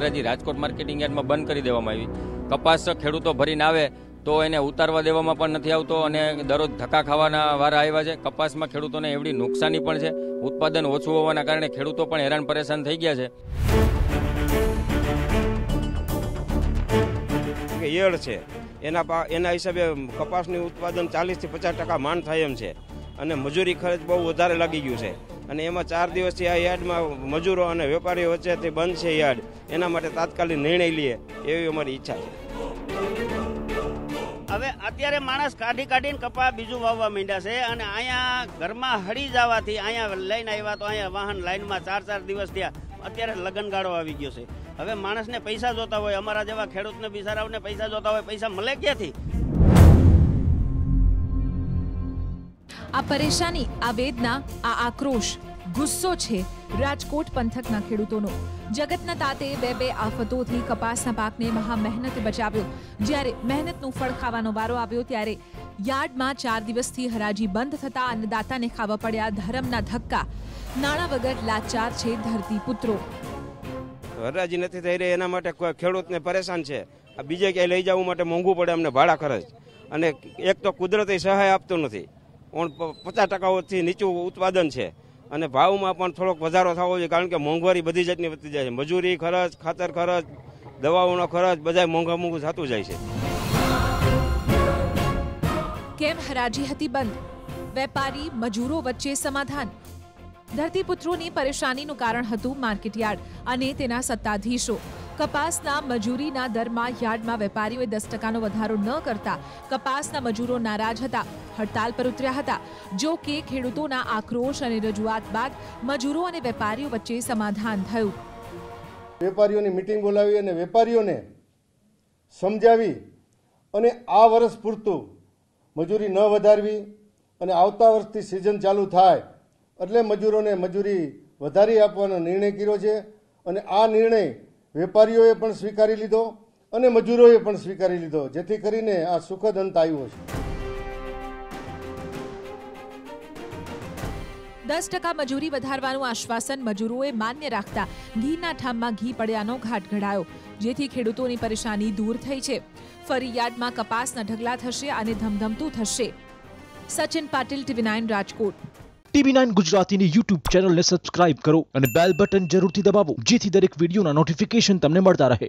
હરાજી રાજકોટ માર્કેટિંગ યાર્ડમાં બંધ કરી દેવામાં આવી. કપાસ ખેડૂતો ભરીને આવે તો એને ઉતારવા દેવામાં પણ નથી આવતો અને દરરોજ ધક્કા ખાવાના વારા આવ્યા છે. કપાસમાં ખેડૂતોને એવડી નુકસાની પણ છે. ઉત્પાદન ઓછું હોવાના કારણે ખેડૂતો પણ હેરાન પરેશાન થઈ ગયા છે. યળ છે. એના એના હિસાબે કપાસનું ઉત્પાદન ચાલીસથી પચાસ ટકા માંડ થાય એમ છે. અને મજૂરી ખર્ચ બહુ વધારે લાગી ગયું છે. અને એમાં ચાર દિવસથી આ યાર્ડમાં મજૂરો અને વેપારીઓ વચ્ચેથી બંધ છે યાર્ડ. એના માટે તાત્કાલિક નિર્ણય લઈએ એવી અમારી ઈચ્છા છે. હવે અત્યારે માણસ કાઢી કાઢીને કપા બીજું વાવવા માંડ્યા છે અને અહીંયા ઘરમાં હળી જવાથી અહીંયા લઈને આવ્યા તો અહીંયા વાહન લાઈનમાં ચાર ચાર દિવસ થયા. અત્યારે લગનગાળો આવી ગયો છે. હવે માણસને પૈસા જોતા હોય, અમારા જેવા ખેડૂતને બિચારાઓને પૈસા જોતા હોય, પૈસા મળે ક્યાંથી? આ પરેશાની, આ વેદના, આ આક્રોશ, ગુસ્સો છે રાજકોટ પંથકના ખેડૂતોનો. જગતના તાતે બે બે આફતોથી કપાસના પાકને મહા મહેનતે બચાવ્યો. જ્યારે મહેનતનું ફળ ખાવાનો વારો આવ્યો, ત્યારે યાર્ડમાં ચાર દિવસથી હરાજી બંધ થતા અન્નદાતાને ખાવા પડ્યા ધરમના ધક્કા. નાણાં વગર લાચાર છે ધરતી પુત્રો. હરાજી નથી થઈ રહી, એના માટે ખેડૂતને પરેશાન છે? બીજે ક્યાંય લઈ જવું માટે મોંઘું પડે અમને ભાડા ખર્ચ. અને એક તો કુદરતી સહાય આપતું નથી. પચાસ ટકાથી નીચું ઉત્પાદન છે. અને ભાવમાં પણ થોડોક વધારો થવો જોઈએ, કારણ કે મોંઘવારી બધી જાતની વધતી જાય છે. મજૂરી, ખર્ચ, ખાતર ખર્ચ, દવાઓનો ખર્ચ બધા મોંઘા મોંઘું થતું જાય છે. કેમ હરાજી હતી બંધ? વેપારી, મજૂરો વચ્ચે સમાધાન. ધરતીપુત્રોની પરેશાનીનું કારણ હતું માર્કેટયાર્ડ અને તેના સત્તાધીશો. કપાસના મજૂરીના દરમાં યાર્ડમાં વેપારીઓએ દસ ટકાનો વધારો ન કરતા કપાસના મજૂરો નારાજ હતા, હડતાલ પર ઉતર્યા હતા. જો કે ખેડૂતોના આક્રોશ અને રજૂઆત બાદ મજૂરો અને વેપારીઓ વચ્ચે સમાધાન થયું. વેપારીઓની મિટિંગ બોલાવી અને વેપારીઓને સમજાવી અને આ વર્ષ પૂરતું મજૂરી ન વધારવી અને આવતા વર્ષથી સિઝન ચાલુ થાય એટલે મજૂરોને મજૂરી વધારી આપવાનો નિર્ણય કર્યો છે અને આ નિર્ણય વેપારીઓએ પણ સ્વીકારી લીધો અને મજૂરોએ પણ સ્વીકારી લીધો, જેથી કરીને આ સુખદ અંત આવ્યો છે. દસ ટકા મજૂરી વધારવાનું આશ્વાસન મજૂરોએ માન્ય રાખતા ઘીના ઠામમાં ઘી પડ્યાનો ઘાટ ઘડાયો, જેથી ખેડૂતોની પરેશાની દૂર થઈ છે. ફરી યાર્ડમાં કપાસના ઢગલા થશે અને ધમધમતું થશે. Sachin Patil, TV nine, Rajkot. TV nine ગુજરાતીની યુટ્યુબ ચેનલને સબસ્ક્રાઇબ કરો અને બેલ બટન જરૂરથી દબાવો, જેથી દરેક વિડીયોના નોટિફિકેશન તમને મળતા રહે.